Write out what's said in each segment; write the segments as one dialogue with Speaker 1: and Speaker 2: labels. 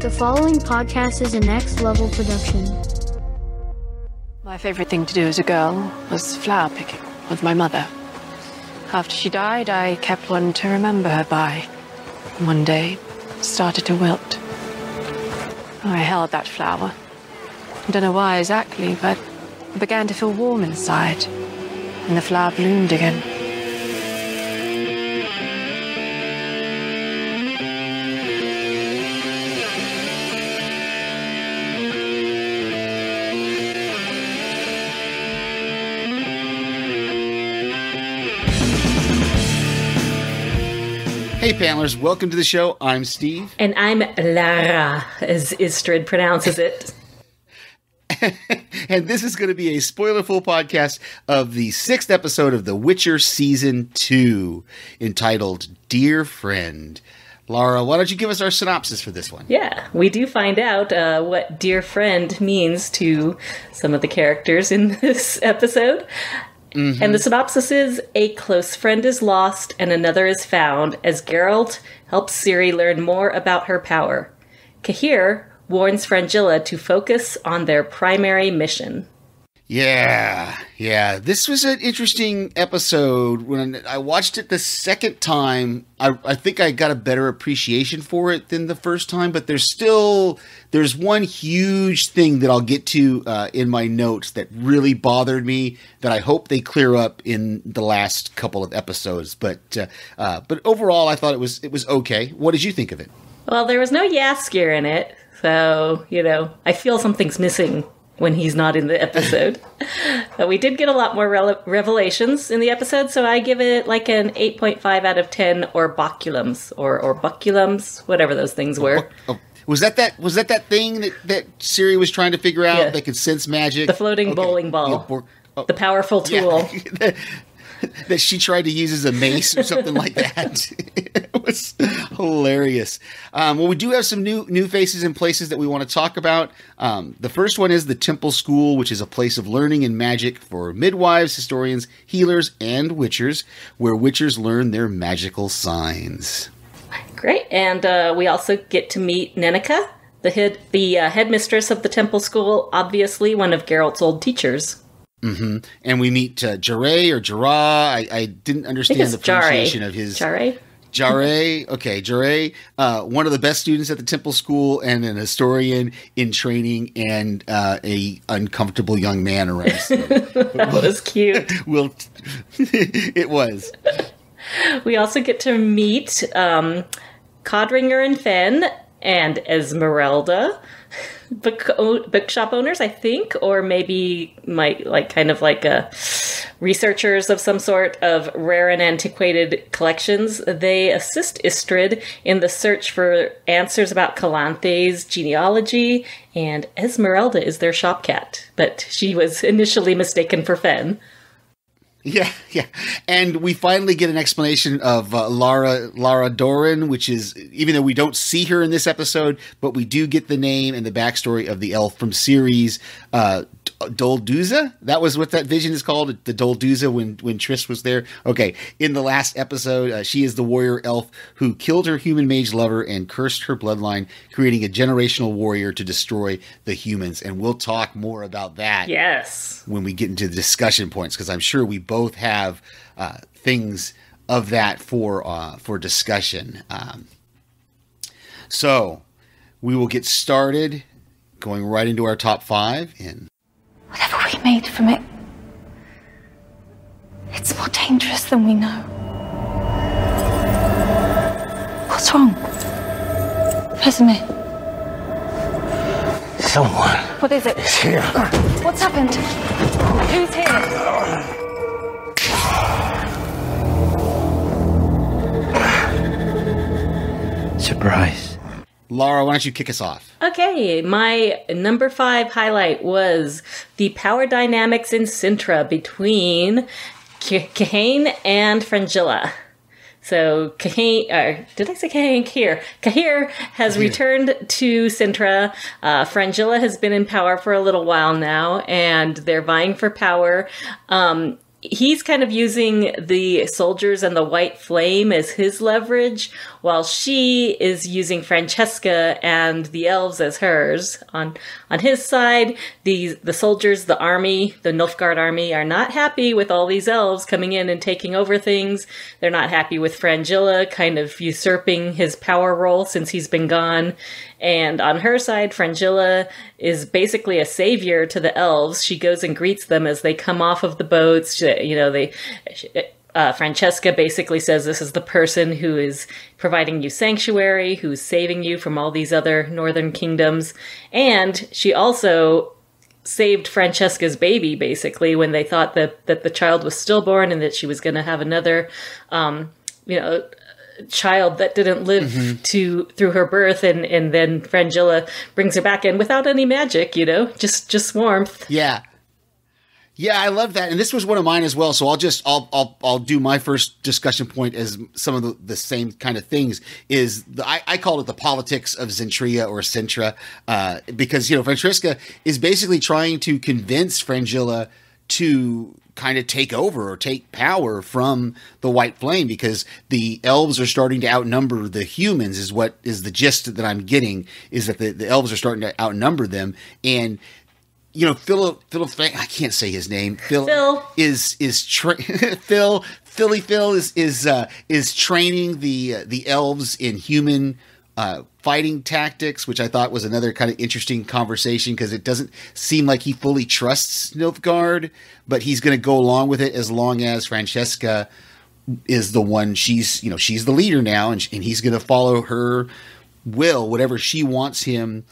Speaker 1: The following podcast is a next level production.
Speaker 2: My favorite thing to do as a girl was flower picking with my mother. After she died, I kept one to remember her by. One day, started to wilt. Oh, I held that flower. I don't know why exactly, but I began to feel warm inside, and the flower bloomed again.
Speaker 3: Panelers, welcome to the show. I'm Steve.
Speaker 4: And I'm Lara, as Istredd pronounces it.
Speaker 3: and this is going to be a spoilerful podcast of the sixth episode of The Witcher Season 2, entitled Dear Friend. Laura, why don't you give us our synopsis for this one?
Speaker 4: Yeah, we do find out uh, what dear friend means to some of the characters in this episode. Mm-hmm. And the synopsis is A close friend is lost and another is found as Geralt helps Ciri learn more about her power. Cahir warns Fringilla to focus on their primary mission.
Speaker 3: Yeah, yeah. This was an interesting episode. When I watched it the second time, I, I think I got a better appreciation for it than the first time. But there's still there's one huge thing that I'll get to uh, in my notes that really bothered me that I hope they clear up in the last couple of episodes. But uh, uh, but overall, I thought it was it was okay. What did you think of it?
Speaker 4: Well, there was no Jaskier in it, so you know I feel something's missing when he's not in the episode. but we did get a lot more re- revelations in the episode, so I give it like an 8.5 out of 10 orboculums or or buculums, whatever those things were.
Speaker 3: Oh, was that that was that that thing that that Ciri was trying to figure out yeah. that could sense magic?
Speaker 4: The floating okay. bowling ball. Yeah, oh. The powerful tool.
Speaker 3: Yeah. that she tried to use as a mace or something like that. it was hilarious. Um, well, we do have some new new faces and places that we want to talk about. Um, the first one is the Temple School, which is a place of learning and magic for midwives, historians, healers, and witchers, where witchers learn their magical signs.
Speaker 4: Great, and uh, we also get to meet Nenneke, the head the uh, headmistress of the Temple School, obviously one of Geralt's old teachers.
Speaker 3: Mm-hmm. And we meet uh, Jarre or Jara. I, I didn't understand the pronunciation
Speaker 4: Jarre.
Speaker 3: of his.
Speaker 4: Jarre?
Speaker 3: Jarre, okay, Jarre, uh, one of the best students at the Temple School and an historian in training and uh, a uncomfortable young man around.
Speaker 4: that was cute.
Speaker 3: Will it was.
Speaker 4: We also get to meet um, Codringher and Fenn and Esmeralda, book bookshop owners, I think, or maybe might like kind of like a researchers of some sort of rare and antiquated collections. They assist Istredd in the search for answers about Calanthe's genealogy, and Esmeralda is their shop cat, but she was initially mistaken for Fenn.
Speaker 3: Yeah, yeah, and we finally get an explanation of uh, Lara Lara Dorren, which is even though we don't see her in this episode, but we do get the name and the backstory of the elf from series uh, Dol Duza. That was what that vision is called, the Dolduza. When when Triss was there. Okay, in the last episode, uh, she is the warrior elf who killed her human mage lover and cursed her bloodline, creating a generational warrior to destroy the humans. And we'll talk more about that.
Speaker 4: Yes,
Speaker 3: when we get into the discussion points, because I'm sure we both have uh, things of that for uh, for discussion. Um, so we will get started going right into our top five in
Speaker 5: Whatever we made from it, it's more dangerous than we know. What's wrong? Vesemir.
Speaker 6: Someone.
Speaker 5: What is it?
Speaker 6: It's here.
Speaker 5: What's happened? Who's here?
Speaker 6: Surprise.
Speaker 3: Laura, why don't you kick us off?
Speaker 4: Okay, my number five highlight was the power dynamics in Cintra between Kahane and Frangilla. So Kahane, uh, did I say Kahane? Here, Cahir has returned to Cintra. Uh, Fringilla has been in power for a little while now, and they're vying for power. Um, he's kind of using the soldiers and the white flame as his leverage, while she is using Francesca and the elves as hers. On on his side, the the soldiers, the army, the Nilfgaard army are not happy with all these elves coming in and taking over things. They're not happy with Frangilla kind of usurping his power role since he's been gone. And on her side, Frangilla is basically a savior to the elves. She goes and greets them as they come off of the boats. She- you know, they. She, uh, Francesca basically says this is the person who is providing you sanctuary, who's saving you from all these other northern kingdoms. And she also saved Francesca's baby basically when they thought that that the child was stillborn and that she was going to have another um you know child that didn't live to through her birth and and then Frangilla brings her back in without any magic you know just just warmth
Speaker 3: Yeah. Yeah, I love that, and this was one of mine as well. So I'll just I'll I'll I'll do my first discussion point as some of the, the same kind of things. Is the I, I call it the politics of Zentria or Centra, uh, because you know Francesca is basically trying to convince Frangilla to kind of take over or take power from the White Flame because the elves are starting to outnumber the humans. Is what is the gist that I'm getting is that the, the elves are starting to outnumber them and you know, Phil, Phil, I can't say his name. Phil,
Speaker 4: Phil.
Speaker 3: is is tra- Phil, Philly Phil is is uh, is training the uh, the elves in human uh, fighting tactics, which I thought was another kind of interesting conversation because it doesn't seem like he fully trusts Nilfgaard, but he's going to go along with it as long as Francesca is the one she's you know she's the leader now, and, and he's going to follow her will, whatever she wants him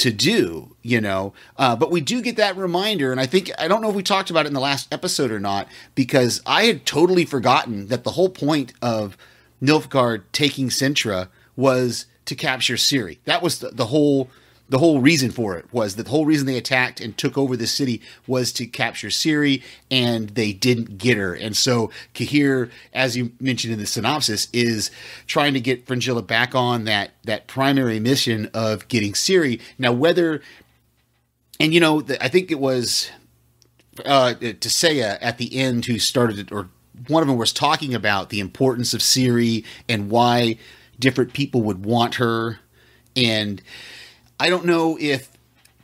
Speaker 3: to do, you know. Uh, but we do get that reminder, and I think I don't know if we talked about it in the last episode or not, because I had totally forgotten that the whole point of Nilfgaard taking Cintra was to capture Ciri. That was the, the whole the whole reason for it was that the whole reason they attacked and took over the city was to capture Ciri, and they didn't get her. And so Cahir, as you mentioned in the synopsis, is trying to get Frangilla back on that that primary mission of getting Ciri. Now, whether and you know, the, I think it was uh, at the end who started it, or one of them was talking about the importance of Ciri and why different people would want her. And I don't know if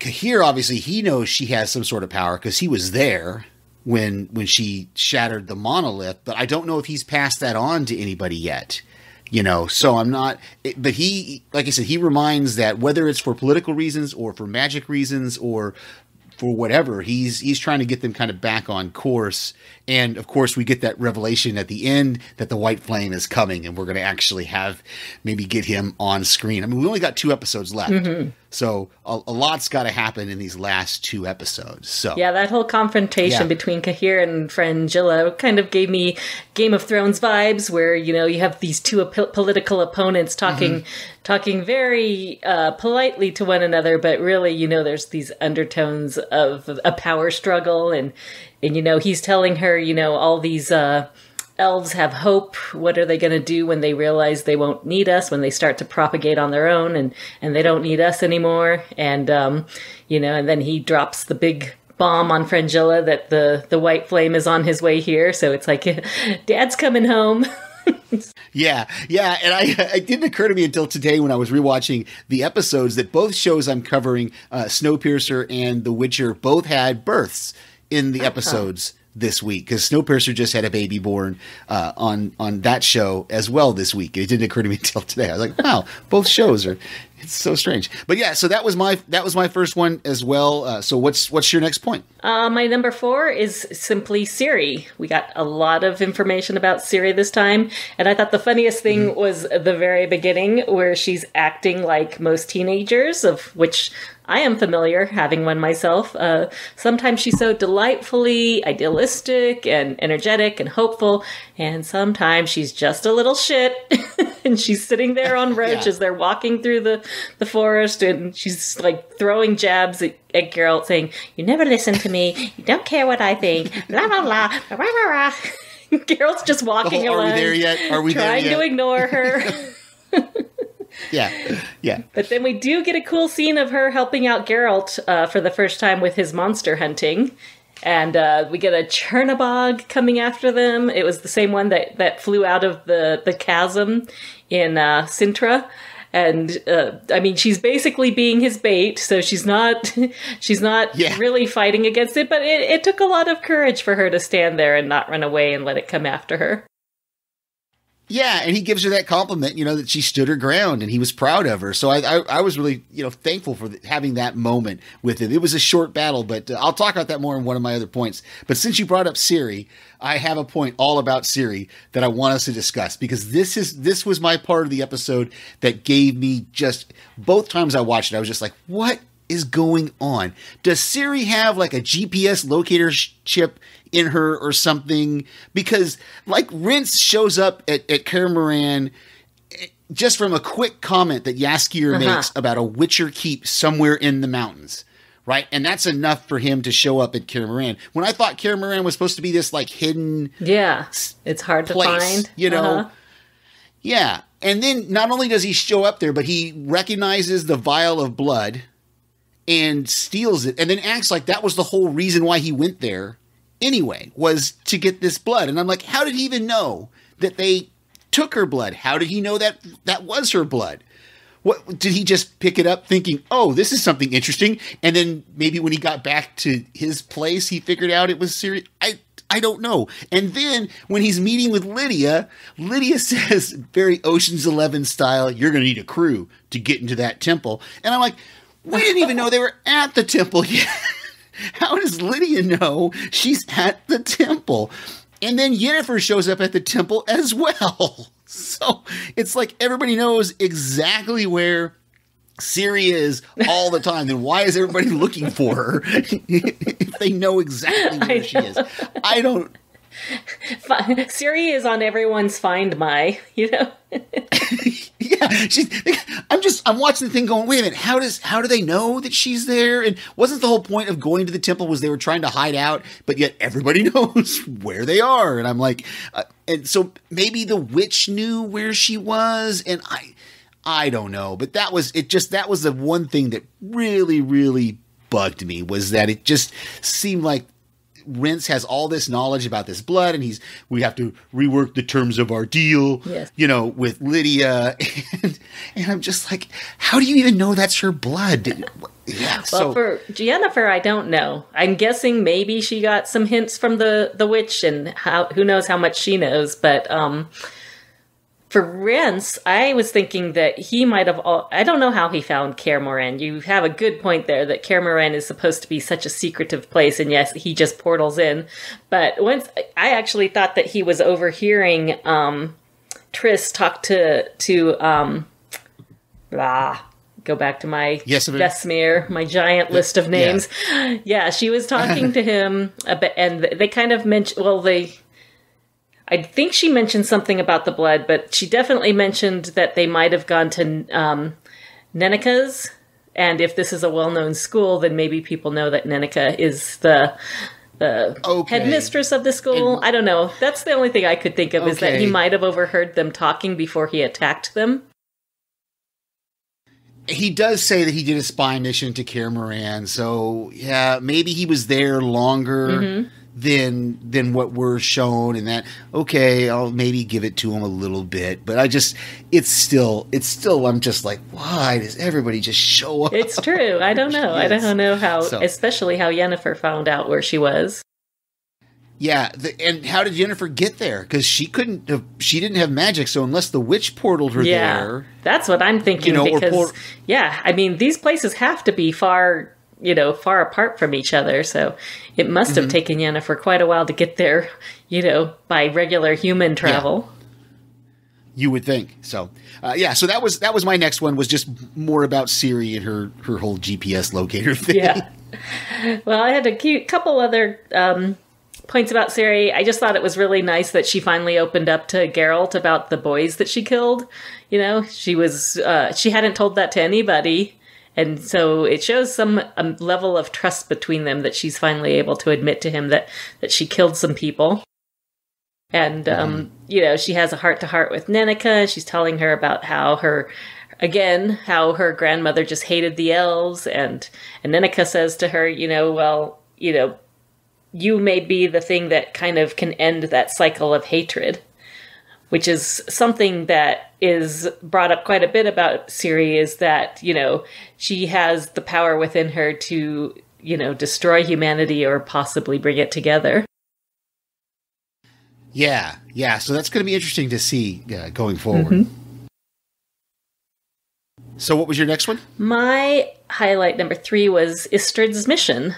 Speaker 3: Cahir, obviously, he knows she has some sort of power because he was there when when she shattered the monolith. But I don't know if he's passed that on to anybody yet. You know, so I'm not. But he, like I said, he reminds that whether it's for political reasons or for magic reasons or for whatever he's he's trying to get them kind of back on course and of course we get that revelation at the end that the white flame is coming and we're going to actually have maybe get him on screen i mean we only got two episodes left mm-hmm. So a, a lot's got to happen in these last two episodes so
Speaker 4: Yeah, that whole confrontation
Speaker 3: Yeah.
Speaker 4: between Cahir and Frangilla kind of gave me Game of Thrones vibes, where you know you have these two op- political opponents talking, talking very uh, politely to one another, but really, you know, there's these undertones of a power struggle, and and you know he's telling her, you know, all these. Uh, elves have hope. What are they going to do when they realize they won't need us when they start to propagate on their own and and they don't need us anymore? And um you know and then he drops the big bomb on frangilla that the the white flame is on his way here. So it's like dad's coming home.
Speaker 3: Yeah, yeah, and I it didn't occur to me until today when I was rewatching the episodes that both shows I'm covering, uh, Snowpiercer and The Witcher, both had births in the episodes this week because Snowpiercer just had a baby born uh, on on that show as well this week. It didn't occur to me until today. I was like, wow, both shows are. It's so strange, but yeah. So that was my that was my first one as well. Uh, so what's what's your next point?
Speaker 4: Uh, my number four is simply Ciri. We got a lot of information about Ciri this time, and I thought the funniest thing was the very beginning where she's acting like most teenagers, of which I am familiar, having one myself. Uh, sometimes she's so delightfully idealistic and energetic and hopeful, and sometimes she's just a little shit. and she's sitting there on Roach
Speaker 3: Yeah.
Speaker 4: as they're walking through the, the forest, and she's like throwing jabs at, at Geralt, saying, You never listen to me. You don't care what I think. La la la. Rah, rah, rah. Geralt's just walking
Speaker 3: whole, "Are we there yet? Are we there
Speaker 4: trying to ignore her.
Speaker 3: Yeah, yeah.
Speaker 4: But then we do get a cool scene of her helping out Geralt uh, for the first time with his monster hunting. and uh, we get a Chernobog coming after them. It was the same one that, that flew out of the, the chasm in uh, Cintra. And uh, I mean, she's basically being his bait, so she's not she's not
Speaker 3: Yeah.
Speaker 4: really fighting against it. But it, it took a lot of courage for her to stand there and not run away and let it come after her.
Speaker 3: Yeah, and he gives her that compliment, you know, that she stood her ground, and he was proud of her. So I, I, I was really, you know, thankful for having that moment with him. It was a short battle, but uh, I'll talk about that more in one of my other points. But since you brought up Ciri, I have a point all about Ciri that I want us to discuss because this is this was my part of the episode that gave me just both times I watched it, I was just like, what is going on? Does Ciri have like a GPS locator chip in her or something? Because like Rience shows up at, at Catamaran eh, just from a quick comment that Jaskier makes about a Witcher keep somewhere in the mountains. Right. And that's enough for him to show up at Catamaran. When I thought Catamaran was supposed to be this like hidden
Speaker 4: Yeah, it's hard to find.
Speaker 3: you know.
Speaker 4: Uh-huh.
Speaker 3: Yeah. And then not only does he show up there, but he recognizes the vial of blood and steals it and then acts like that was the whole reason why he went there anyway, was to get this blood. And I'm like, how did he even know that they took her blood? How did he know that that was her blood? What did he just pick it up thinking, "Oh, this is something interesting," and then maybe when he got back to his place, he figured out it was serious. I I don't know. And then when he's meeting with Lydia, Lydia says, very Ocean's Eleven style, "You're going to need a crew to get into that temple," and I'm like, we didn't even know they were at the temple yet. How does Lydia know she's at the temple? And then Yennefer shows up at the temple as well. So it's like everybody knows exactly where Ciri is all the time. Then why is everybody looking for her if they know exactly where she is? I don't.
Speaker 4: Ciri is on everyone's Find My, you know.
Speaker 3: Yeah, she's. I'm just. I'm watching the thing, going, wait a minute. How does? How do they know that she's there? And wasn't the whole point of going to the temple was they were trying to hide out, but yet everybody knows where they are. And I'm like, uh, and so maybe the witch knew where she was, and I, I don't know. But that was it. Just that was the one thing that really, really bugged me was that it just seemed like Rience has all this knowledge about this blood, and he's we have to rework the terms of our deal.
Speaker 4: Yes.
Speaker 3: You know, with Lydia, and and I'm just like, how do you even know that's your blood? Yeah.
Speaker 4: Well,
Speaker 3: so
Speaker 4: for Jennifer, I don't know. I'm guessing maybe she got some hints from the the witch, and how who knows how much she knows. But um, for Rance, I was thinking that he might have. All, I don't know how he found Kaer. You have a good point there that Kaer is supposed to be such a secretive place, and yes, he just portals in. But once I actually thought that he was overhearing um, Triss talk to to um, blah. Go back to my
Speaker 3: yes,
Speaker 4: Vesemir, my giant list of names. Yeah, she was talking to him, a bit, and they kind of mentioned. Well, they I think she mentioned something about the blood, but she definitely mentioned that they might have gone to um, Nenneke's. And if this is a well-known school, then maybe people know that Nenneke is the the
Speaker 3: Okay.
Speaker 4: headmistress of the school. I don't know. That's the only thing I could think of is that he might have overheard them talking before he attacked them.
Speaker 3: he does say that he did a spy mission to Kaer Morhen, so yeah, maybe he was there longer
Speaker 4: Mm-hmm.
Speaker 3: Than than what we're shown, and that okay, I'll maybe give it to him a little bit, but I just it's still it's still I'm just like, why does everybody just show up?
Speaker 4: It's true. I don't know. I don't know how,
Speaker 3: So-
Speaker 4: especially how jennifer found out where she was.
Speaker 3: Yeah, the, and how did Jennifer get there? Because she couldn't have, she didn't have magic, so unless the witch portaled her
Speaker 4: Yeah,
Speaker 3: there,
Speaker 4: that's what I'm thinking.
Speaker 3: You know,
Speaker 4: because yeah, I mean these places have to be far, you know, far apart from each other. So it must
Speaker 3: Mm-hmm.
Speaker 4: have taken Yennefer quite a while to get there, you know, by regular human travel.
Speaker 3: you would think. So, uh, yeah, so that was that was my next one was just more about Ciri and her her whole GPS locator thing.
Speaker 4: Yeah. Well, I had a cute couple other um, points about Siri. I just thought it was really nice that she finally opened up to Geralt about the boys that she killed. You know, she was uh, she hadn't told that to anybody, and so it shows some um, level of trust between them that she's finally able to admit to him that that she killed some people. And um, you know, she has a heart to heart with Nenneke. She's telling her about how her again how her grandmother just hated the elves and and Nenneke says to her, you know, well, you know, you may be the thing that kind of can end that cycle of hatred, which is something that is brought up quite a bit about Ciri is that, you know, she has the power within her to, you know, destroy humanity or possibly bring it together.
Speaker 3: Yeah, yeah. So that's going to be interesting to see uh, going forward. So, what was your next one?
Speaker 4: My highlight number three was Istredd's mission.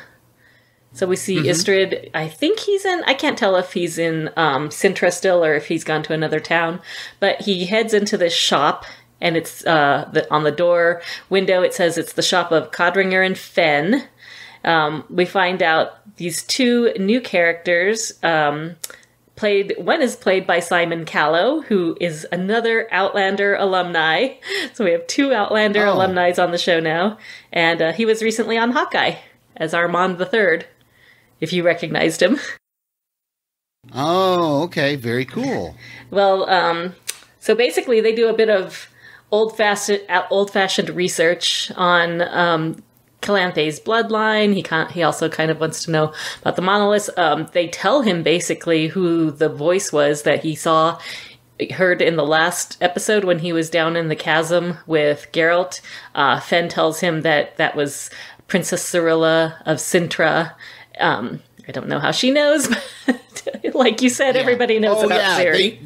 Speaker 4: So we see Istrid. I think he's in. I can't tell if he's in um, Cintra still or if he's gone to another town. But he heads into this shop, and it's uh, the, on the door window. It says it's the shop of Codringher and Fenn. Um, we find out these two new characters. Um, played one is played by Simon Callow, who is another Outlander alumni. So we have two Outlander
Speaker 3: Oh.
Speaker 4: alumni on the show now, and uh, he was recently on Hawkeye as Armand the Third. If you recognized him,
Speaker 3: Oh, okay. Very cool.
Speaker 4: well, um, so basically they do a bit of old fashioned old fashioned research on um, Calanthe's bloodline. He can he also kind of wants to know about the monoliths. Um, they tell him basically who the voice was that he saw heard in the last episode when he was down in the chasm with Geralt. Uh, Fenn tells him that that was Princess Cirilla of Cintra. Um, I don't know how she knows, but like you said, everybody knows
Speaker 3: Oh,
Speaker 4: about
Speaker 3: yeah,
Speaker 4: Ciri.
Speaker 3: they-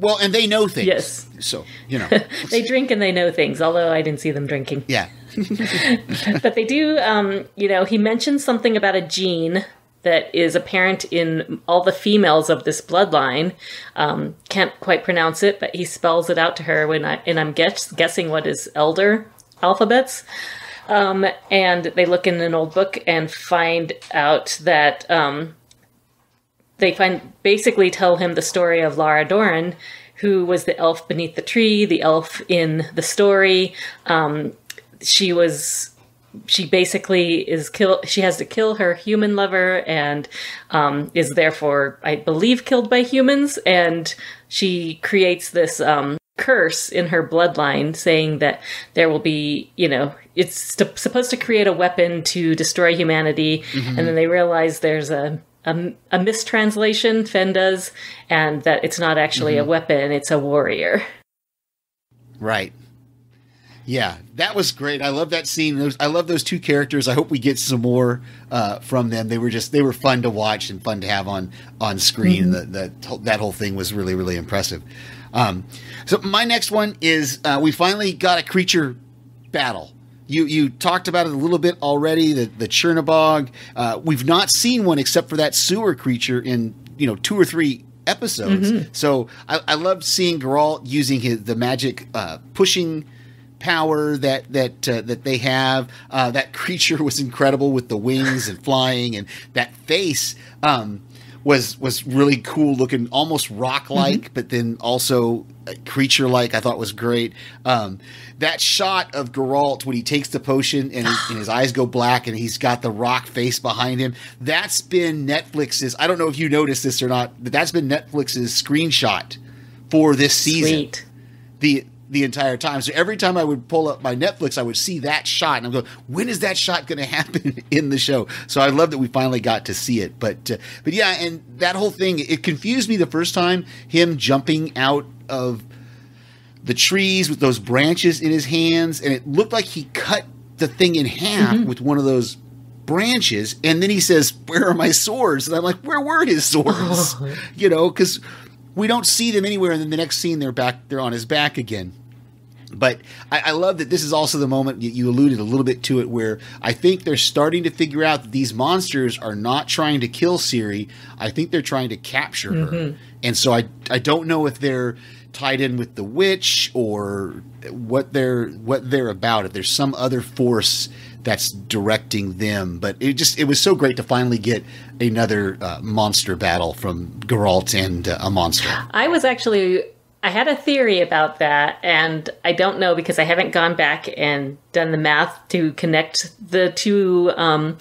Speaker 3: well, and they know things.
Speaker 4: Yes.
Speaker 3: So, you know.
Speaker 4: They drink and they know things, although I didn't see them drinking.
Speaker 3: yeah.
Speaker 4: But they do, um, you know, he mentions something about a gene that is apparent in all the females of this bloodline. Um, can't quite pronounce it, but he spells it out to her when I, and I'm guess, guessing what is elder alphabets. Um, and they look in an old book and find out that um, they find basically tell him the story of Lara Dorren, who was the elf beneath the tree, the elf in the story. Um, she was she basically is kill she has to kill her human lover and um, is therefore i believe killed by humans and she creates this um, curse in her bloodline saying that there will be you know it's st- supposed to create a weapon to destroy humanity and then they realize there's a a, a mistranslation Fenn does and that it's not actually a weapon it's a warrior
Speaker 3: Right. Yeah, that was great. I love that scene. Those, I love those two characters. I hope we get some more uh, from them. They were just they were fun to watch and fun to have on on screen. That that that whole thing was really really impressive. Um, so my next one is uh, we finally got a creature battle. You you talked about it a little bit already. The the Chernobog. Uh, we've not seen one except for that sewer creature in you know two or three episodes. So I, I loved seeing Geralt using his the magic uh, pushing power that that uh, that they have. Uh, that creature was incredible with the wings and flying, and that face um, was was really cool looking, almost rock like, but then also creature like. I thought was great. Um, that shot of Geralt when he takes the potion and, and his eyes go black and he's got the rock face behind him. That's been Netflix's. I don't know if you noticed this or not, but that's been Netflix's screenshot for this season
Speaker 4: sweet
Speaker 3: the the entire time. So every time I would pull up my Netflix, I would see that shot, and I'm going, "When is that shot going to happen in the show?" So I love that we finally got to see it. But uh, but yeah, and that whole thing it confused me the first time. Him jumping out of the trees with those branches in his hands, and it looked like he cut the thing in half with one of those branches and then he says where are my swords and i'm like where were his swords you know because we don't see them anywhere and then the next scene they're back they're on his back again but I, I love that this is also the moment you, you alluded a little bit to it where I think they're starting to figure out that these monsters are not trying to kill Siri. I think they're trying to capture her. Mm-hmm. And so I I don't know if they're tied in with the witch or what they're what they're about. If there's some other force that's directing them, but it just it was so great to finally get another uh, monster battle from Geralt and uh, a monster.
Speaker 4: I was actually I had a theory about that and I don't know because I haven't gone back and done the math to connect the two um,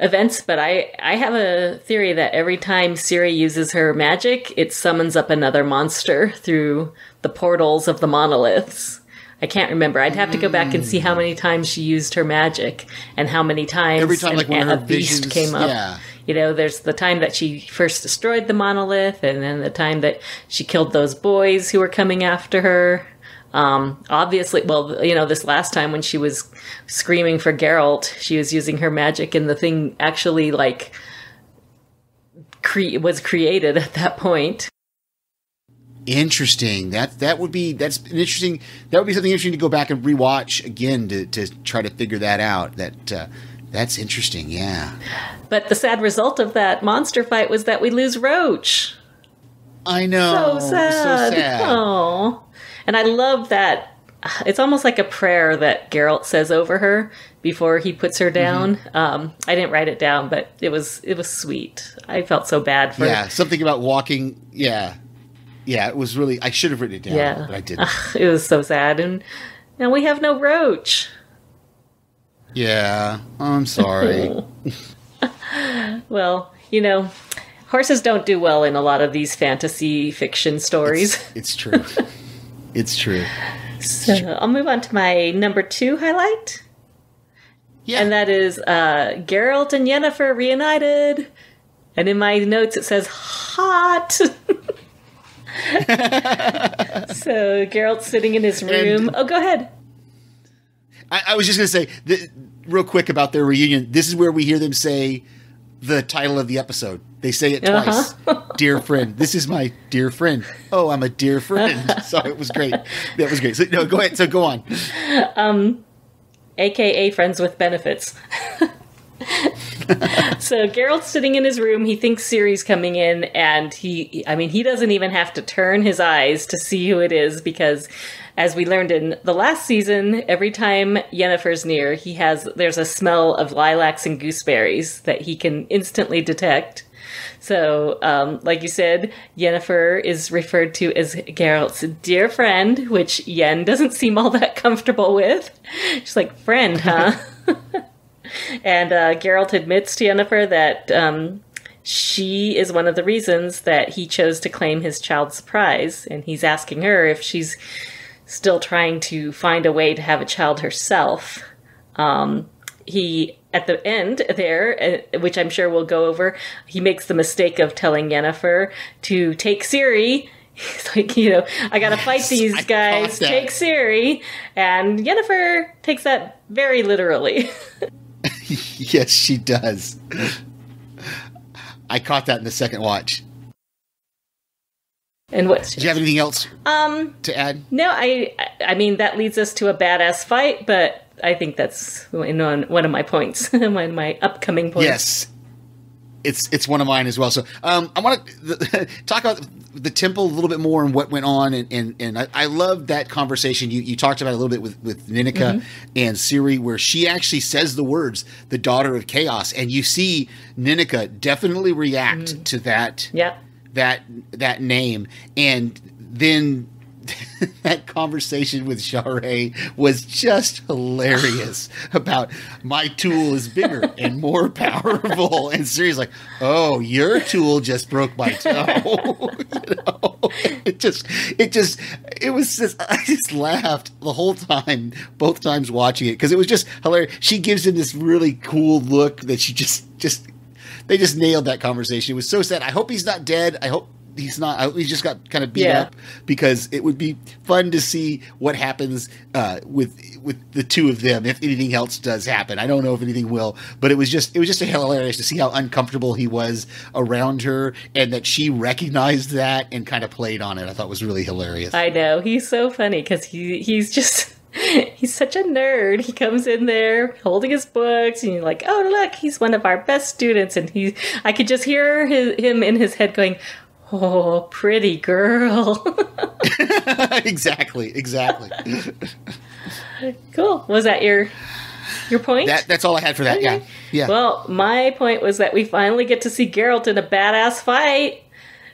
Speaker 4: events, but I I have a theory that every time Ciri uses her magic, it summons up another monster through the portals of the monoliths. I can't remember. I'd have to go back and see how many hmm. times she used her magic and how many times
Speaker 3: Every time,
Speaker 4: an-
Speaker 3: like, of
Speaker 4: a
Speaker 3: her
Speaker 4: beast
Speaker 3: visions-
Speaker 4: came up.
Speaker 3: yeah.
Speaker 4: you know, there's the time that she first destroyed the monolith, and then the time that she killed those boys who were coming after her. Um, obviously, well, you know, this last time when she was screaming for Geralt, she was using her magic, and the thing actually like cre- was created at that point.
Speaker 3: Interesting. That that would be that's an interesting. That would be something interesting to go back and rewatch again to to try to figure that out. That uh, that's interesting. Yeah.
Speaker 4: But the sad result of that monster fight was that we lose Roach.
Speaker 3: I know.
Speaker 4: so sad.
Speaker 3: So sad.
Speaker 4: Oh. And I love that. It's almost like a prayer that Geralt says over her before he puts her down.
Speaker 3: Mm-hmm.
Speaker 4: Um, I didn't write it down, but it was it was sweet. I felt so bad for.
Speaker 3: Yeah. Something about walking. Yeah. Yeah. It was really. I should have written it down.
Speaker 4: Yeah.
Speaker 3: But I didn't.
Speaker 4: It was so sad, and now we have no Roach.
Speaker 3: yeah. I'm sorry.
Speaker 4: Well, you know, horses don't do well in a lot of these fantasy fiction stories.
Speaker 3: it's true. it's true.
Speaker 4: So I'll move on to my number two highlight.
Speaker 3: Yeah.
Speaker 4: And that is uh, Geralt and Yennefer reunited. And in my notes it says hot. so Geralt's sitting in his room.
Speaker 3: And-
Speaker 4: oh, go ahead.
Speaker 3: I, I was just going to say, th- real quick about their reunion. This is where we hear them say the title of the episode. They say it twice. dear friend. This is my dear friend. Oh, I'm a dear friend. so it was great. That was great. So no, go ahead. So go on.
Speaker 4: Um, aka friends with benefits. so Geralt's sitting in his room. He thinks Ciri's coming in, and he, I mean, he doesn't even have to turn his eyes to see who it is because, as we learned in the last season, every time Yennefer's near, he has there's a smell of lilacs and gooseberries that he can instantly detect. So, um, like you said, Yennefer is referred to as Geralt's dear friend, which Yen doesn't seem all that comfortable with. She's like, friend, huh? and uh, Geralt admits to Yennefer that um, she is one of the reasons that he chose to claim his child's prize, and he's asking her if she's still trying to find a way to have a child herself. Um, he at the end there, uh, which I'm sure we'll go over, he makes the mistake of telling Yennefer to take Ciri. He's like, you know, I gotta fight these
Speaker 3: I
Speaker 4: guys. Take Ciri, and Yennefer takes that very literally.
Speaker 3: yes, she does. I caught that in the second watch.
Speaker 4: and what?
Speaker 3: Do you have anything else
Speaker 4: Um,
Speaker 3: to add?
Speaker 4: no, I, I mean that leads us to a badass fight, but I think that's one one of my points, one of my upcoming points.
Speaker 3: Yes. It's it's one of mine as well. So um, I want to talk about the temple a little bit more and what went on, and and, and I, I love that conversation you, you talked about a little bit with with Nenneke and Ciri, where she actually says the words "the daughter of chaos," and you see Nenneke definitely react to that
Speaker 4: Yep.
Speaker 3: that that name, and then that conversation with Share was just hilarious about my tool is bigger and more powerful, and Ciri's like, "Oh, your tool just broke my toe." you know, it just, it just, it was just, I just laughed the whole time, both times watching it because it was just hilarious. She gives him this really cool look that she just, just they just nailed that conversation. It was so sad. I hope he's not dead. I hope he's not. I he just got kind of beat
Speaker 4: Yeah.
Speaker 3: up because it would be fun to see what happens uh, with with the two of them if anything else does happen. I don't know if anything will, but it was just it was just hilarious to see how uncomfortable he was around her and that she recognized that and kind of played on it. I thought was really hilarious.
Speaker 4: I know he's so funny because he he's just he's such a nerd. He comes in there holding his books, and you're like, "Oh, look, he's one of our best students." And he, I could just hear his, him in his head going, "Oh, pretty girl."
Speaker 3: exactly, exactly.
Speaker 4: cool. Was that your your point?
Speaker 3: that that's all I had for that. Yeah,
Speaker 4: Okay.
Speaker 3: yeah.
Speaker 4: Well, my point was that we finally get to see Geralt in a badass fight.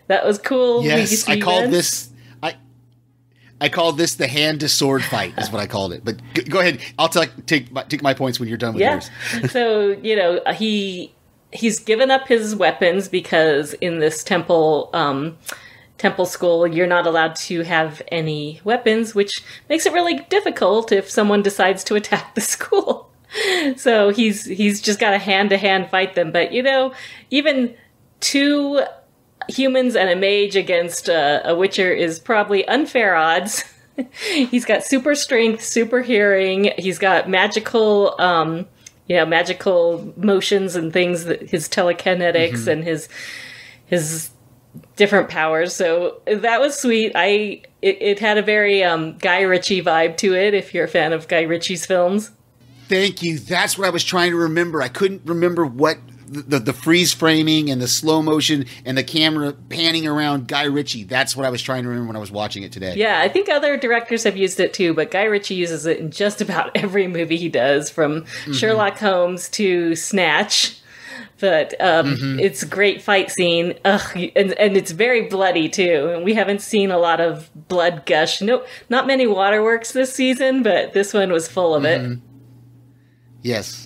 Speaker 4: That was cool.
Speaker 3: Yes, I called this. I I called this the hand to sword fight. Is what I called it. But go ahead. I'll ta- take my, take my points when you're done with
Speaker 4: Yeah.
Speaker 3: yours.
Speaker 4: so you know he he's given up his weapons because in this temple um, temple school you're not allowed to have any weapons, which makes it really difficult if someone decides to attack the school. so he's he's just got a hand to hand fight them. But you know, even two humans and a mage against uh, a witcher is probably unfair odds. he's got super strength, super hearing. He's got magical, um, you know, magical motions and things. That his telekinetics and his his different powers. So that was sweet. I it, it had a very um, Guy Ritchie vibe to it. If you're a fan of Guy Ritchie's films.
Speaker 3: Thank you. That's what I was trying to remember. I couldn't remember what the, the, freeze framing and the slow motion and the camera panning around Guy Ritchie. That's what I was trying to remember when I was watching it today.
Speaker 4: Yeah, I think other directors have used it too, but Guy Ritchie uses it in just about every movie he does, from mm-hmm. Sherlock Holmes to Snatch. But um, mm-hmm. it's a great fight scene, Ugh, and, and it's very bloody too. And we haven't seen a lot of blood gush. No, not many waterworks this season, but this one was full of it. Mm-hmm.
Speaker 3: Yes.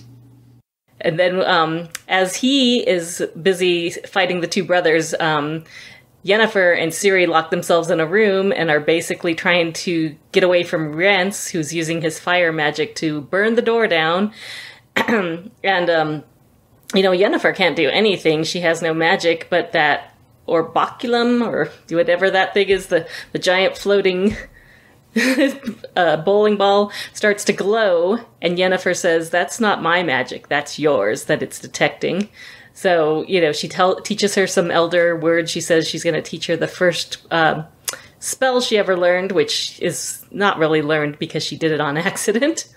Speaker 4: And then, um, as he is busy fighting the two brothers, um, Yennefer and Ciri lock themselves in a room and are basically trying to get away from Rance, who's using his fire magic to burn the door down. and, um, you know, Yennefer can't do anything. She has no magic, but that orboculum, or whatever that thing is, the, the giant floating uh, bowling ball starts to glow, and Yennefer says, "That's not my magic. That's yours. That it's detecting." So you know, she tell teaches her some elder words. She says she's going to teach her the first um, spell she ever learned, which is not really learned because she did it on accident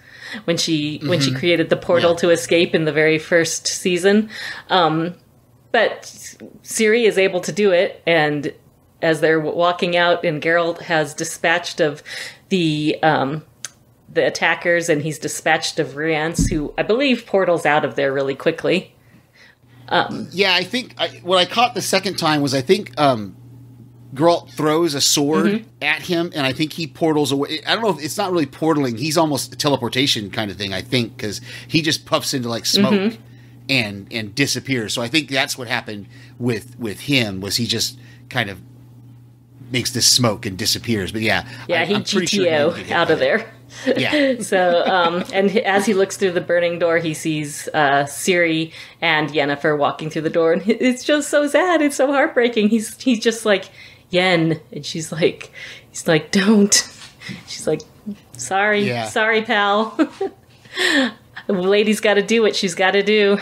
Speaker 4: when she when she created the portal
Speaker 3: Yeah.
Speaker 4: to escape in the very first season. Um, but Ciri is able to do it, and as they're walking out, and Geralt has dispatched of the um, the attackers, and he's dispatched of Rience, who I believe portals out of there really quickly.
Speaker 3: Yeah, I think I, what I caught the second time was I think um, Geralt throws a sword
Speaker 4: Mm-hmm.
Speaker 3: at him, and I think he portals away. I don't know if it's not really portaling; he's almost a teleportation kind of thing. I think because he just puffs into like smoke
Speaker 4: Mm-hmm.
Speaker 3: and and disappears. So I think that's what happened with with him was he just kind of makes this smoke and disappears. But yeah,
Speaker 4: Yeah,
Speaker 3: I,
Speaker 4: he
Speaker 3: I'm pretty sure he
Speaker 4: GTO
Speaker 3: didn't get hit
Speaker 4: out of there.
Speaker 3: Yeah,
Speaker 4: So, um, and as he looks through the burning door, he sees uh, Ciri and Yennefer walking through the door, and it's just so sad. It's so heartbreaking. He's he's just like Yen, and she's like, he's like, don't. She's like, sorry,
Speaker 3: Yeah.
Speaker 4: sorry, pal. the lady's got to do what she's got to do.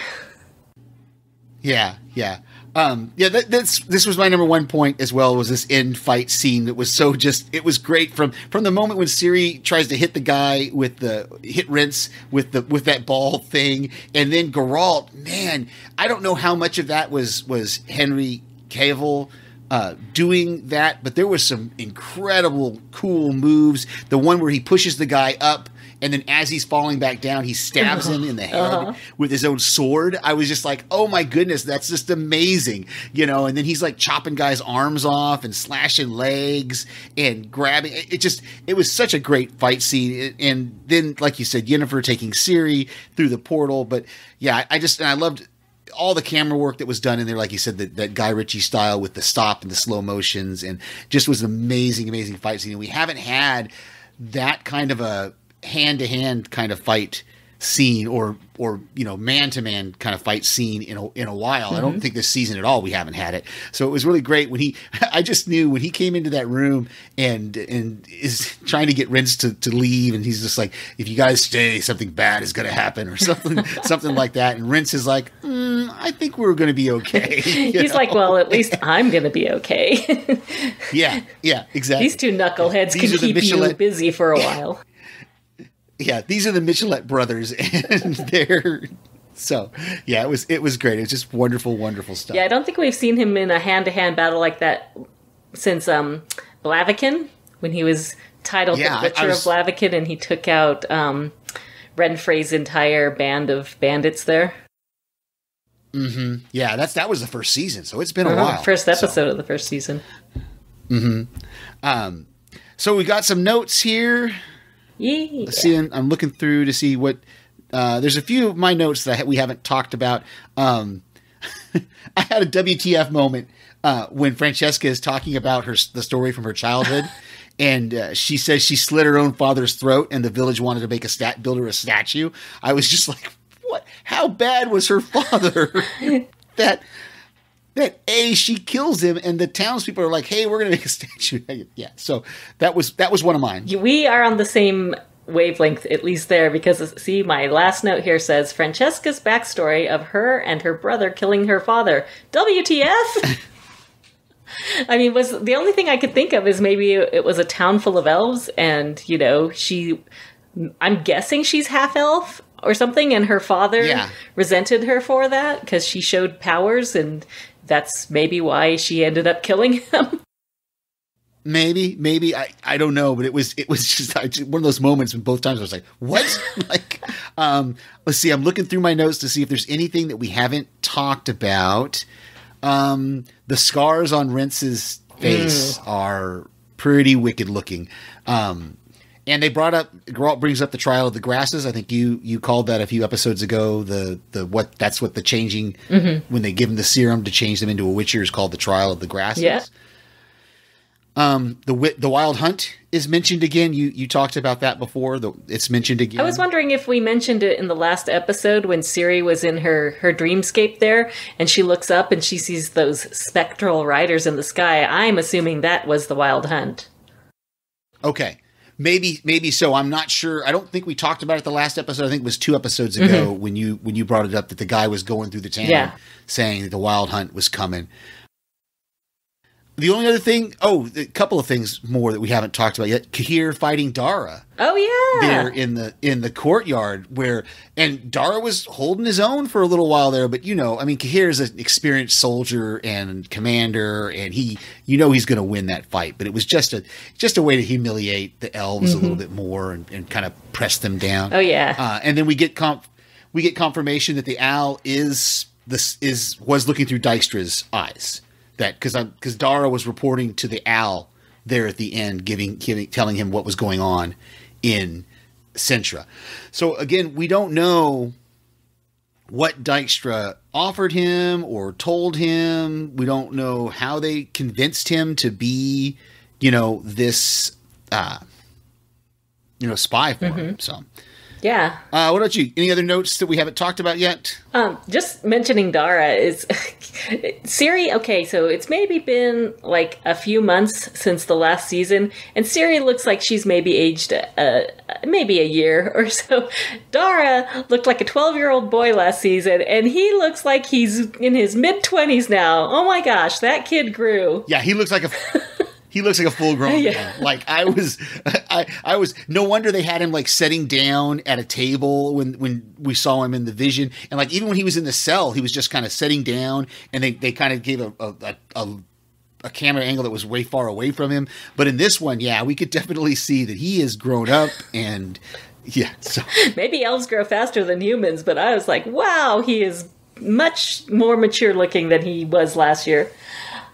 Speaker 3: Yeah, yeah. Um, yeah, that, this was my number one point as well. Was this end fight scene that was so just it was great from from the moment when Ciri tries to hit the guy with the hit Rience with the with that ball thing, and then Geralt. Man, I don't know how much of that was was Henry Cavill uh, doing that, but there was some incredible cool moves. The one where he pushes the guy up. And then, as he's falling back down, he stabs him in the head uh-huh. with his own sword. I was just like, "Oh my goodness, that's just amazing!" You know. And then he's like chopping guys' arms off and slashing legs and grabbing. It it just, it was such a great fight scene. And then, like you said, Yennefer taking Ciri through the portal. But yeah, I- I just, and I loved all the camera work that was done in there, like you said, that, that Guy Ritchie style with the stop and the slow motions, and just was an amazing, amazing fight scene. And we haven't had that kind of a hand to hand kind of fight scene or or you know man to man kind of fight scene in a in a while. I don't think this season at all we haven't had it. So it was really great when he I just knew when he came into that room and and is trying to get Rience to, to leave and he's just like if you guys stay something bad is going to happen or something something like that and Rience is like mm, I think we're going to be okay.
Speaker 4: He's
Speaker 3: know?
Speaker 4: like, well, at least I'm going to be okay.
Speaker 3: yeah yeah exactly
Speaker 4: These two knuckleheads
Speaker 3: These
Speaker 4: can keep you busy for a while.
Speaker 3: Yeah, these are the Michelet brothers, and they're so yeah. It was it was great. It was just wonderful, wonderful stuff.
Speaker 4: Yeah, I don't think we've seen him in a hand-to-hand battle like that since um, Blaviken, when he was titled
Speaker 3: Yeah,
Speaker 4: the Butcher
Speaker 3: was-
Speaker 4: of Blaviken, and he took out um, Renfri's entire band of bandits there. Mhm.
Speaker 3: Yeah. That's that was the first season, so it's been a
Speaker 4: Uh-huh,
Speaker 3: while.
Speaker 4: First
Speaker 3: So-
Speaker 4: episode of the first season. Hmm.
Speaker 3: Um, So, we got some notes here.
Speaker 4: Yeah.
Speaker 3: Seeing, I'm looking through to see what. Uh, there's a few of my notes that we haven't talked about. Um, I had a WTF moment uh, when Francesca is talking about her the story from her childhood, and uh, she says she slit her own father's throat, and the village wanted to make a stat build her a statue. I was just like, what? How bad was her father that? That a she kills him, and the townspeople are like, "Hey, we're gonna make a statue." yeah, so that was that was one of mine.
Speaker 4: We are on the same wavelength, at least there, because see, my last note here says Francesca's backstory of her and her brother killing her father. WTF? I mean, was the only thing I could think of is maybe it was a town full of elves, and you know, she. I'm guessing she's half elf or something, and her father
Speaker 3: Yeah.
Speaker 4: resented her for that because she showed powers, and that's maybe why she ended up killing him.
Speaker 3: Maybe, maybe I, I don't know, but it was it was just, I, just one of those moments when both times I was like, "What?" like, um, let's see. I'm looking through my notes to see if there's anything that we haven't talked about. Um, the scars on Rience's face are pretty wicked looking. Um, and they brought up Geralt brings up the trial of the grasses. I think you you called that a few episodes ago. The the what that's what the changing when they give them the serum to change them into a witcher is called the trial of the grasses.
Speaker 4: Yeah.
Speaker 3: Um, the the wild hunt is mentioned again. You you talked about that before. The, it's mentioned again.
Speaker 4: I was wondering if we mentioned it in the last episode when Ciri was in her her dreamscape there, and she looks up and she sees those spectral riders in the sky. I'm assuming that was the Wild Hunt.
Speaker 3: Okay. Maybe maybe so. I'm not sure. I don't think we talked about it the last episode. I think it was two episodes ago mm-hmm. when you when you brought it up that the guy was going through the town
Speaker 4: Yeah.
Speaker 3: saying that the wild hunt was coming. The only other thing, oh, a couple of things more that we haven't talked about yet. Cahir fighting Dara
Speaker 4: Oh yeah,
Speaker 3: there in the in the courtyard where and Dara was holding his own for a little while there, but you know, I mean Cahir is an experienced soldier and commander and he you know he's gonna win that fight, but it was just a just a way to humiliate the elves a little bit more and, and kind of press them down.
Speaker 4: Mm-hmm. Oh, yeah.
Speaker 3: Uh, and then we get comp we get confirmation that the owl is this is was looking through Dijkstra's eyes. That because because Dara was reporting to the Al there at the end, giving, giving telling him what was going on in Cintra. So again, we don't know what Dijkstra offered him or told him. We don't know how they convinced him to be, you know, this, uh, you know, spy for him. So,
Speaker 4: yeah.
Speaker 3: uh, what about you? Any other notes that we haven't talked about yet?
Speaker 4: Um, just mentioning Dara is Ciri. Okay, so it's maybe been like a few months since the last season, and Ciri looks like she's maybe aged uh, maybe a year or so. Dara looked like a twelve-year-old boy last season, and he looks like he's in his mid twenties now. Oh my gosh, that kid grew.
Speaker 3: Yeah, he looks like a he looks like a full grown
Speaker 4: Yeah.
Speaker 3: man. Like I was, I I was. No wonder they had him like sitting down at a table when when we saw him in the vision, and like even when he was in the cell, he was just kind of sitting down, and they they kind of gave a a, a, a a camera angle that was way far away from him. But in this one, yeah, we could definitely see that he is grown up and. Yeah, so
Speaker 4: Maybe elves grow faster than humans, but I was like, wow, he is much more mature looking than he was last year.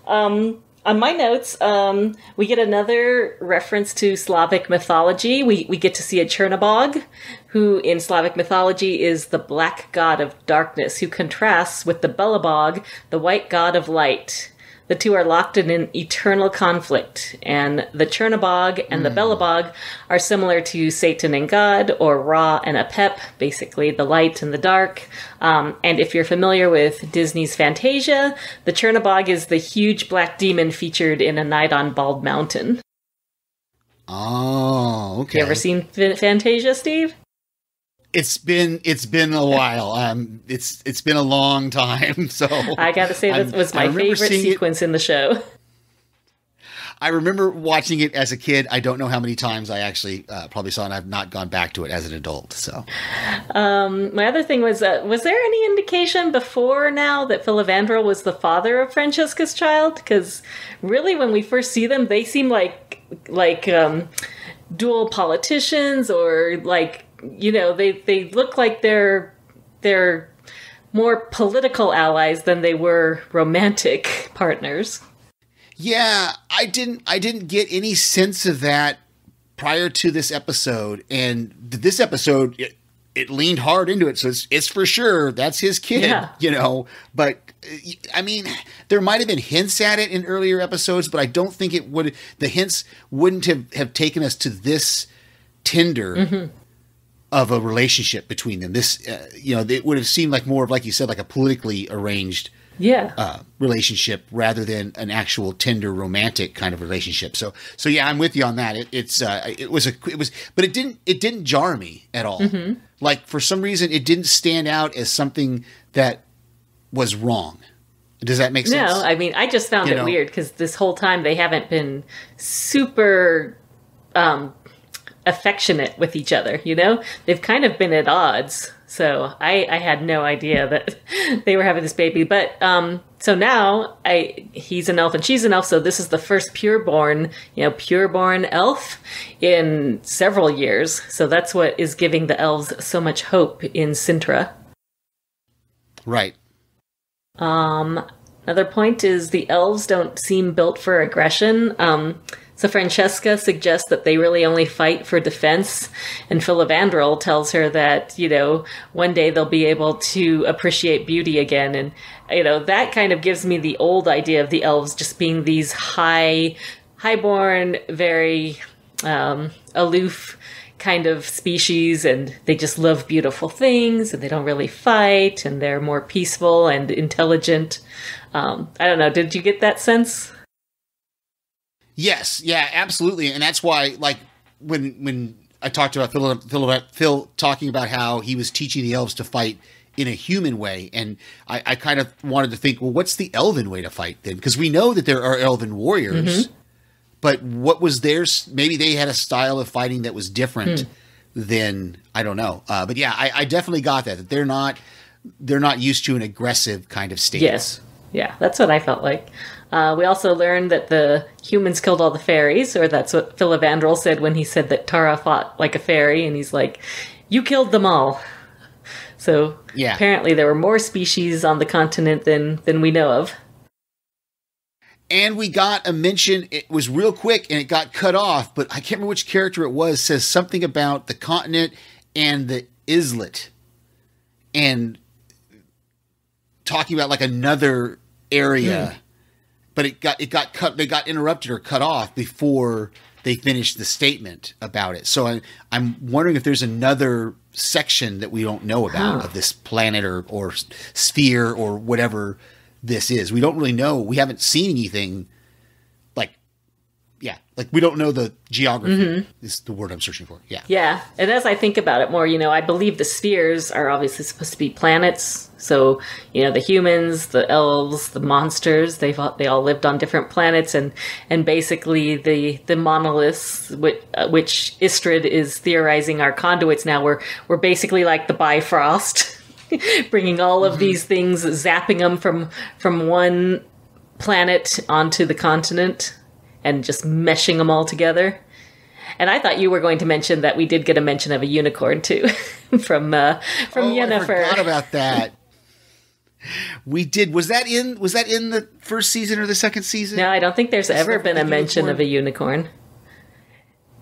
Speaker 4: Um, on my notes, um, we get another reference to Slavic mythology. We, we get to see a Chernobog, who in Slavic mythology is the black god of darkness, who contrasts with the Belobog, the white god of light. The two are locked in an eternal conflict, and the Chernobog and the Belobog are similar to Satan and God, or Ra and Apep, basically the light and the dark. Um, and if you're familiar with Disney's Fantasia, the Chernobog is the huge black demon featured in A Night on Bald Mountain.
Speaker 3: oh, okay.
Speaker 4: You ever seen Fantasia, Steve?
Speaker 3: It's been it's been a while. Um, it's it's been a long time. So
Speaker 4: I gotta say, that
Speaker 3: I'm-
Speaker 4: was my favorite
Speaker 3: seeing it-
Speaker 4: sequence in the show.
Speaker 3: I remember watching it as a kid. I don't know how many times I actually uh, probably saw it. and I've not gone back to it as an adult. So um,
Speaker 4: My other thing was, uh, was there any indication before now that Filavandrel was the father of Francesca's child? Because really, when we first see them, they seem like like um, dual politicians, or like you know, they they look like they're they're more political allies than they were romantic partners.
Speaker 3: yeah, I didn't I didn't get any sense of that prior to this episode, and this episode. It, it leaned hard into it, so it's, it's for sure that's his kid,
Speaker 4: Yeah.
Speaker 3: you know. But uh, I mean, there might have been hints at it in earlier episodes, but I don't think it would. The hints wouldn't have have taken us to this tender
Speaker 4: Mm-hmm.
Speaker 3: Of a relationship between them. This, uh, you know, it would have seemed like more of like you said, like a politically arranged
Speaker 4: Yeah.
Speaker 3: uh, relationship rather than an actual tender romantic kind of relationship. So so yeah, I'm with you on that. It, it's uh, it was a it was, but it didn't it didn't jar me at all.
Speaker 4: Mm-hmm.
Speaker 3: Like for some reason, it didn't stand out as something that was wrong. Does that make sense?
Speaker 4: No, I mean, I just found
Speaker 3: You
Speaker 4: it
Speaker 3: know?
Speaker 4: weird because this whole time they haven't been super um, affectionate with each other. You know, they've kind of been at odds. So I, I had no idea that they were having this baby. But um, so now I he's an elf and she's an elf. So this is the first pureborn, you know, pureborn elf in several years. So that's what is giving the elves so much hope in Cintra.
Speaker 3: right.
Speaker 4: Um, another point is the elves don't seem built for aggression. Um, so Francesca suggests that they really only fight for defense, and Filavandrel tells her that you know one day they'll be able to appreciate beauty again, and you know that kind of gives me the old idea of the elves just being these high, highborn, very um, aloof kind of species and they just love beautiful things and they don't really fight and they're more peaceful and intelligent. Um, I don't know. Did you get that sense?
Speaker 3: Yes, yeah, absolutely, and that's why, like, when when I talked about Phil, Phil, Phil talking about how he was teaching the elves to fight in a human way, and I, I kind of wanted to think, well, what's the elven way to fight then? Because we know that there are elven warriors, but what was theirs? Maybe they had a style of fighting that was different than I don't know. Uh, but yeah, I, I definitely got that that they're not they're not used to an aggressive kind of stance.
Speaker 4: Yes. Yeah, that's what I felt like. Uh, we also learned that the humans killed all the fairies, or that's what Filavandrel said when he said that Tara fought like a fairy, and he's like, "You killed them all." So
Speaker 3: Yeah.
Speaker 4: apparently there were more species on the continent than than we know of.
Speaker 3: And we got a mention, it was real quick and it got cut off, but I can't remember which character it was, says something about the continent and the islet. And talking about like another area. But it got it got cut they got interrupted or cut off before they finished the statement about it. So I, I'm wondering if there's another section that we don't know about of this planet or, or sphere or whatever this is. We don't really know. We haven't seen anything like, yeah, like we don't know the geography mm-hmm. is the word I'm searching for. Yeah.
Speaker 4: Yeah, and as I think about it more, you know, I believe the spheres are obviously supposed to be planets. So, you know, the humans, the elves, the monsters, all, they all lived on different planets, and and basically the the monoliths, which, uh, which Istredd is theorizing are conduits now. We're we're basically like the Bifrost, bringing all of these things, zapping them from from one planet onto the continent, and just meshing them all together. And I thought you were going to mention that we did get a mention of a unicorn too, from uh, from
Speaker 3: Oh, I
Speaker 4: Yennefer.
Speaker 3: forgot about that. We did. Was that in? Was that in the first season or the second season?
Speaker 4: no, I don't think there's ever been a mention
Speaker 3: unicorn?
Speaker 4: of a unicorn.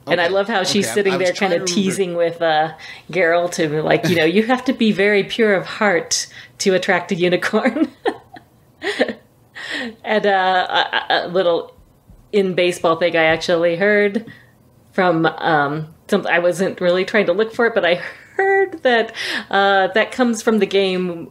Speaker 4: And I love how she's
Speaker 3: okay.
Speaker 4: Sitting
Speaker 3: I was
Speaker 4: there kind of teasing with uh, Geralt and like, you know, you have to be very pure of heart to attract a unicorn. and uh, a, a little in baseball thing I actually heard from um, some, I wasn't really trying to look for it, but I heard that uh, that comes from the game,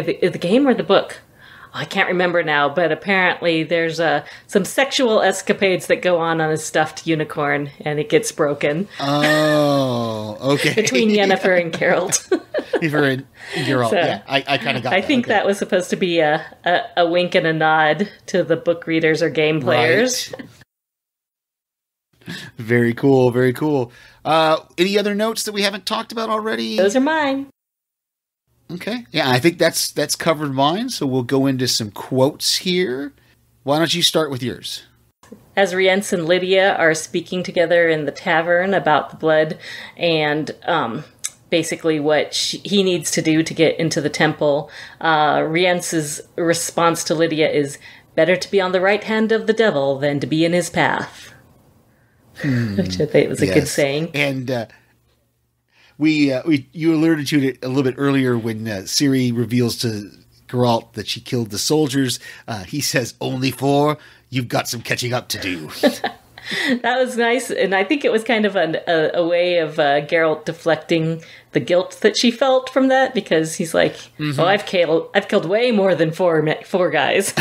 Speaker 4: the, the game or the book. Oh, I can't remember now, but apparently there's uh, some sexual escapades that go on on a stuffed unicorn, and it gets broken
Speaker 3: Oh, okay.
Speaker 4: between Yennefer and Geralt.
Speaker 3: Yennefer and Geralt.
Speaker 4: So,
Speaker 3: yeah, I, I kind of got.
Speaker 4: I
Speaker 3: that.
Speaker 4: think
Speaker 3: Okay.
Speaker 4: that was supposed to be a, a, a wink and a nod to the book readers or game players.
Speaker 3: Right. Very cool. Very cool. Uh, any other notes that we haven't talked about already?
Speaker 4: Those are mine.
Speaker 3: Okay. Yeah, I think that's that's covered mine. So we'll go into some quotes here. Why don't you start with yours?
Speaker 4: as Rience and Lydia are speaking together in the tavern about the blood and um, basically what she, he needs to do to get into the temple, uh, Rience's response to Lydia is better to be on the right hand of the devil than to be in his path. Which I think was a good saying.
Speaker 3: And uh, we uh, we you alluded to it a little bit earlier when uh, Ciri reveals to Geralt that she killed the soldiers. Uh, he says, "Only four. You've got some catching up to do."
Speaker 4: That was nice, and I think it was kind of an, a, a way of uh, Geralt deflecting the guilt that she felt from that because he's like, "Oh, I've killed, I've killed way more than four four guys.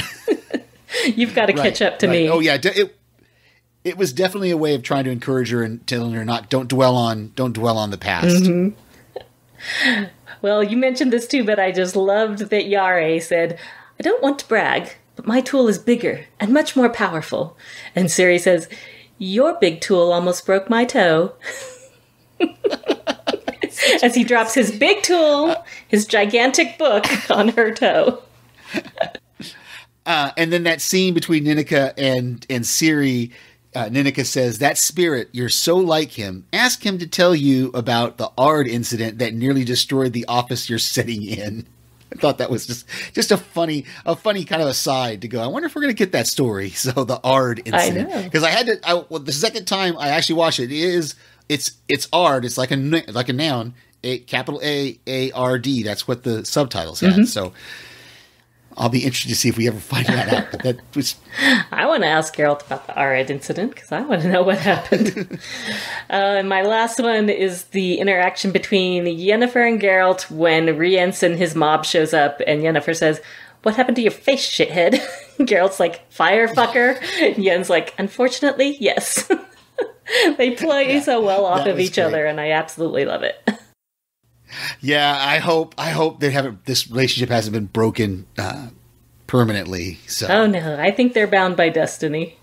Speaker 4: You've got to catch up to
Speaker 3: right.
Speaker 4: me."
Speaker 3: Oh yeah, it it was definitely a way of trying to encourage her and telling her not don't dwell on don't dwell on the past.
Speaker 4: Mm-hmm. Well, you mentioned this too, but I just loved that Jarre said, I don't want to brag, but my tool is bigger and much more powerful. And Ciri says, Your big tool almost broke my toe. As he drops his big tool, his gigantic book, on her toe.
Speaker 3: Uh, and then that scene between Nenneke and and Ciri, uh, Nenneke says, "That spirit, you're so like him. Ask him to tell you about the Aard incident that nearly destroyed the office you're sitting in." I thought that was just just a funny a funny kind of aside to go. I wonder if we're going to get that story. So the Aard incident because I, had to. I, well, the second time I actually watched it, it is it's it's Aard. It's like a n- like a noun, a capital A A R D. That's what the subtitles had. So. I'll be interested to see if we ever find that out. But that was
Speaker 4: I want to ask Geralt about the Arad incident because I want to know what happened. uh, and my last one is the interaction between Yennefer and Geralt when Rience and his mob shows up, and Yennefer says, "What happened to your face, shithead?" Geralt's like, "Fire fucker." And Yen's like, "Unfortunately, yes." they play so well off of each
Speaker 3: great.
Speaker 4: other, and I absolutely love it.
Speaker 3: Yeah. I hope I hope they haven't. This relationship hasn't been broken uh, permanently. So
Speaker 4: oh no, I think they're bound by destiny.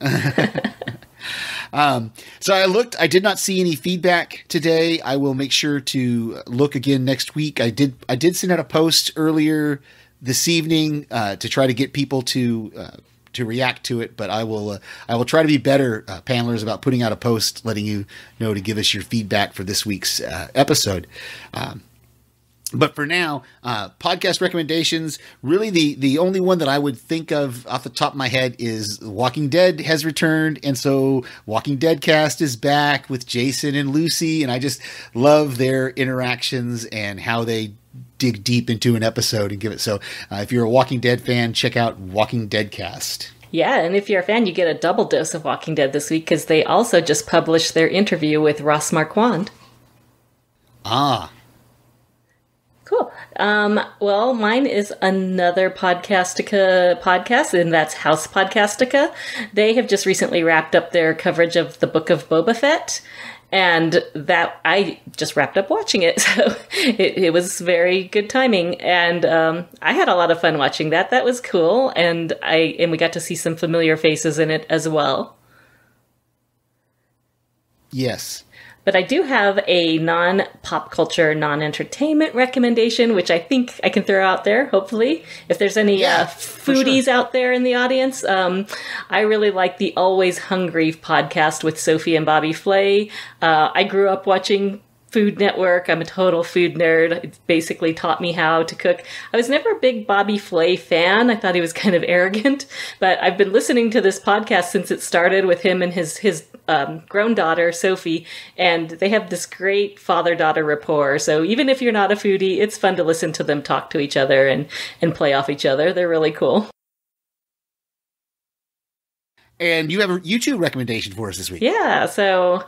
Speaker 3: um, so I looked. I did not see any feedback today. I will make sure to look again next week. I did. I did send out a post earlier this evening uh, to try to get people to. Uh, to react to it, but I will. Uh, I will try to be better, uh, panelers, about putting out a post, letting you know to give us your feedback for this week's uh, episode. Um, but for now, uh, podcast recommendations. Really, the the only one that I would think of off the top of my head is Walking Dead has returned, and so Walking Dead cast is back with Jason and Lucy, and I just love their interactions and how they dig deep into an episode and give it. So, uh, if you're a Walking Dead fan, check out Walking Dead cast.
Speaker 4: Yeah, and if you're a fan, you get a double dose of Walking Dead this week because they also just published their interview with Ross Marquand.
Speaker 3: Ah,
Speaker 4: Cool. Um, well, mine is another Podcastica podcast, and that's House Podcastica. They have just recently wrapped up their coverage of the Book of Boba Fett, and that I just wrapped up watching it, so it, it was very good timing, and um, I had a lot of fun watching that. That was cool, and I and we got to see some familiar faces in it as well.
Speaker 3: yes.
Speaker 4: But I do have a non pop culture, non entertainment recommendation, which I think I can throw out there, hopefully. If there's any
Speaker 3: Yeah,
Speaker 4: uh, foodies
Speaker 3: sure.
Speaker 4: out there in the audience, um, I really like the Always Hungry podcast with Sophie and Bobby Flay. Uh, I grew up watching Food Network. I'm a total food nerd. It basically taught me how to cook. I was never a big Bobby Flay fan. I thought he was kind of arrogant, but I've been listening to this podcast since it started with him and his his um, grown daughter Sophie, and they have this great father daughter rapport. So even if you're not a foodie, it's fun to listen to them talk to each other and and play off each other. They're really cool.
Speaker 3: And you have a YouTube recommendation for us this week.
Speaker 4: Yeah, so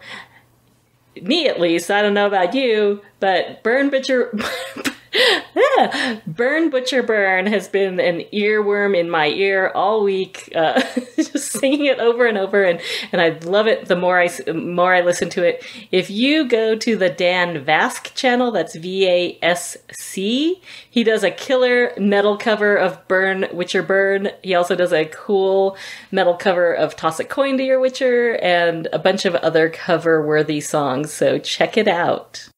Speaker 4: me at least, I don't know about you, but Burn Butcher Yeah. Burn Butcher Burn has been an earworm in my ear all week, uh, just singing it over and over, and, and I love it the more I more I listen to it. If you go to the Dan Vasc channel, that's V A S C, he does a killer metal cover of Burn Witcher Burn. He also does a cool metal cover of Toss a Coin to Your Witcher and a bunch of other cover worthy songs. So check it out.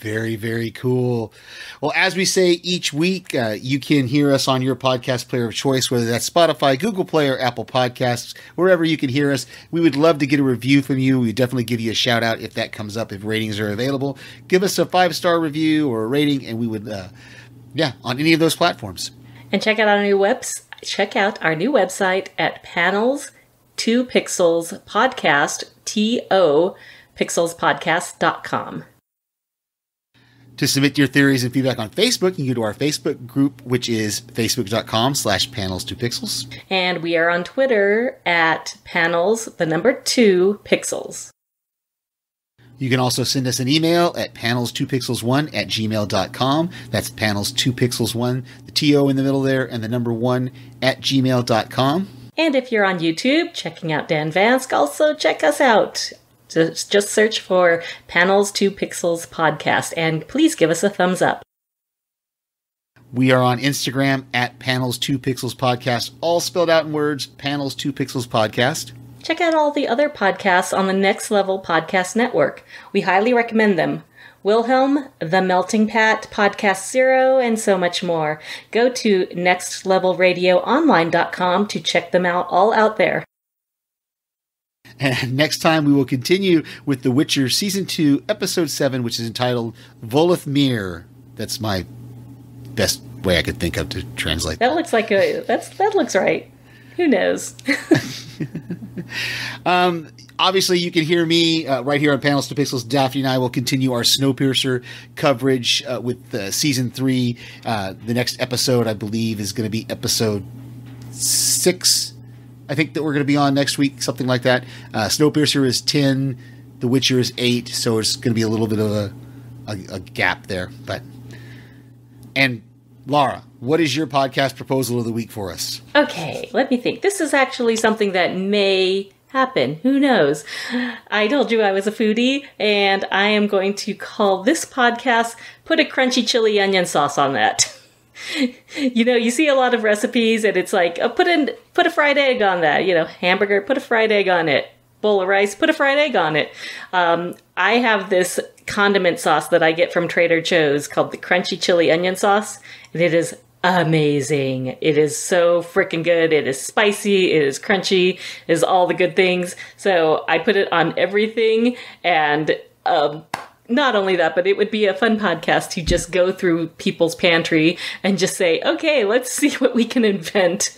Speaker 3: Very, very cool. Well, as we say each week, uh, you can hear us on your podcast player of choice, whether that's Spotify, Google Play, or Apple Podcasts, wherever you can hear us. We would love to get a review from you. We definitely give you a shout out if that comes up, if ratings are available. Give us a five star review or a rating, and we would, uh, yeah, on any of those platforms.
Speaker 4: And check out our new webs check out our new website at panels two pixels podcast T O pixelspodcast.com.
Speaker 3: To submit your theories and feedback on Facebook, you can go to our Facebook group, which is facebook.com slash panels to pixels.
Speaker 4: And we are on Twitter at panels, the number two pixels.
Speaker 3: You can also send us an email at panels2pixels1 at gmail.com. That's panels2pixels1, the TO in the middle there, and the number one at gmail.com.
Speaker 4: And if you're on YouTube checking out Dan Vansk, also check us out. Just, just search for Panels 2 Pixels Podcast and please give us a thumbs up.
Speaker 3: We are on Instagram at panels2pixels podcast, all spelled out in words, panels2pixels podcast.
Speaker 4: Check out all the other podcasts on the Next Level Podcast Network. We highly recommend them. Wilhelm, The Melting Pat, Podcast Zero, and so much more. Go to nextlevelradioonline.com to check them out all out there.
Speaker 3: And next time we will continue with The Witcher Season 2, Episode 7, which is entitled Voleth Meir. That's my best way I could think of to translate
Speaker 4: That looks like a that's that looks right. Who knows?
Speaker 3: Um, obviously, you can hear me uh, right here on Panels to Pixels. Daphne and I will continue our Snowpiercer coverage uh, with uh, season three. Uh, the next episode, I believe, is going to be episode six. I think that we're going to be on next week, something like that. Uh, Snowpiercer is ten. The Witcher is eight, so it's going to be a little bit of a, a, a gap there. But and Laura, what is your podcast proposal of the week for us?
Speaker 4: Okay, let me think. This is actually something that may happen. Who knows? I told you I was a foodie, and I am going to call this podcast Put a Crunchy Chili Onion Sauce on That. you know, you see a lot of recipes, and it's like, oh, put in put a fried egg on that. You know, hamburger, put a fried egg on it. Bowl of rice, put a fried egg on it. Um, I have this condiment sauce that I get from Trader Joe's called the Crunchy Chili Onion Sauce, and it is amazing. It is so freaking good. It is spicy, it is crunchy, it is all the good things. So I put it on everything and um not only that, but it would be a fun podcast to just go through people's pantry and just say, okay, let's see what we can invent.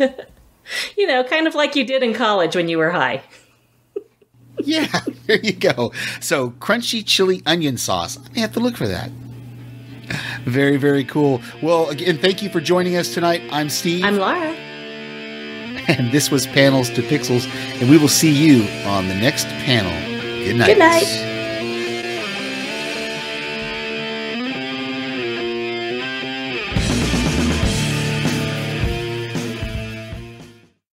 Speaker 4: you know, kind of like you did in college when you were high.
Speaker 3: Yeah, there you go. So, crunchy chili onion sauce. I may have to look for that. Very, very cool. Well, again, thank you for joining us tonight. I'm Steve.
Speaker 4: I'm Laura.
Speaker 3: and this was Panels to Pixels, and we will see you on the next panel. Good night.
Speaker 4: Good night.